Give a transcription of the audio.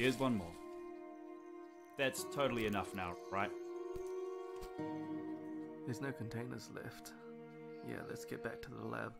Here's one more. That's totally enough now, right? There's no containers left. Yeah, let's get back to the lab.